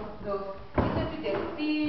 Uno, dos. Y